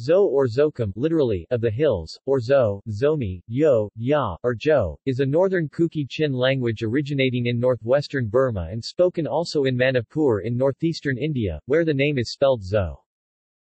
Zou or Zokam literally, of the hills, or Zo, Zomi, Yo, Yaw, or Jo, is a northern Kuki-Chin language originating in northwestern Burma and spoken also in Manipur in northeastern India, where the name is spelled Zo.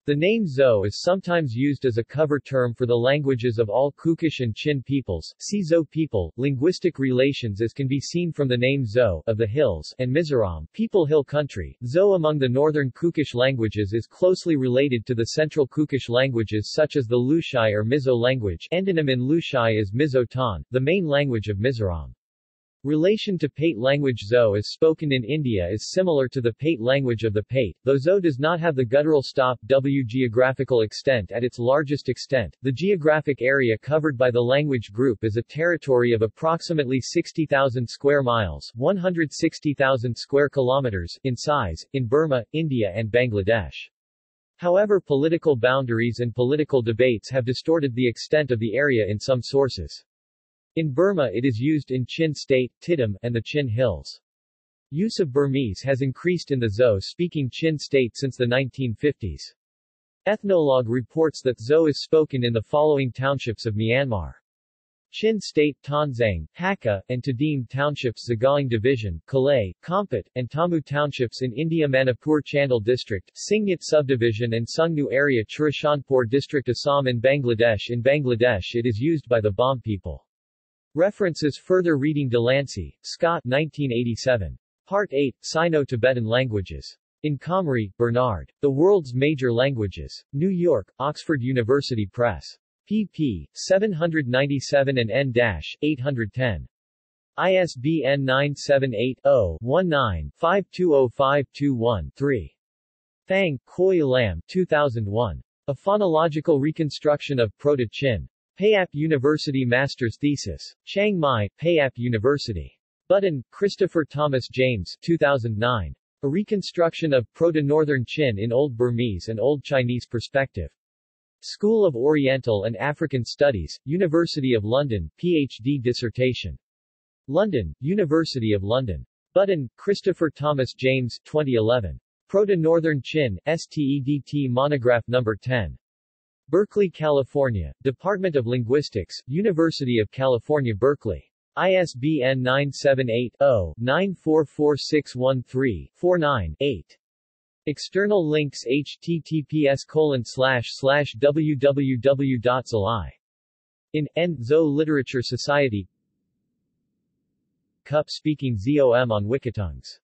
The name Zou is sometimes used as a cover term for the languages of all Kukish and Chin peoples. See Zo people, linguistic relations as can be seen from the name Zou of the hills and Mizoram, people hill country. Zou among the northern Kukish languages is closely related to the central Kukish languages such as the Lushai or Mizo language. Endonym in Lushai is Mizo Tan, the main language of Mizoram. Relation to Paite language Zou as spoken in India is similar to the Paite language of the Paite, though Zou does not have the guttural stop W geographical extent at its largest extent. The geographic area covered by the language group is a territory of approximately 60,000 square miles 160,000 square kilometers in size, in Burma, India and Bangladesh. However political boundaries and political debates have distorted the extent of the area in some sources. In Burma it is used in Chin State, Tedim, and the Chin Hills. Use of Burmese has increased in the Zou-speaking Chin State since the 1950s. Ethnologue reports that Zou is spoken in the following townships of Myanmar. Chin State, Tonzang, Hakha, and Tedim Townships Sagaing Division, Kalay, Kampot, and Tamu Townships in India Manipur Chandel District, Singnit Subdivision and Sugnu Area Churachandpur District Assam in Bangladesh In Bangladesh it is used by the Bawm people. References Further reading Delancey, Scott 1987. Part 8, Sino-Tibetan Languages. In Comrie, Bernard. The World's Major Languages. New York, Oxford University Press. pp. 797 and n-810. ISBN 978-0-19-520521-3. Thang, Khoi Lam 2001. A Phonological Reconstruction of Proto-Chin. Payap University Master's Thesis. Chiang Mai, Payap University. Button, Christopher Thomas James 2009. A Reconstruction of Proto-Northern Chin in Old Burmese and Old Chinese Perspective. School of Oriental and African Studies, University of London, PhD dissertation. London, University of London. Button, Christopher Thomas James 2011. Proto-Northern Chin, STEDT Monograph No. 10. Berkeley, California, Department of Linguistics, University of California Berkeley. ISBN 978-0-944613-49-8. External links https colon www.zali. In, N. Zo Literature Society Cup speaking ZOM on Wikitongues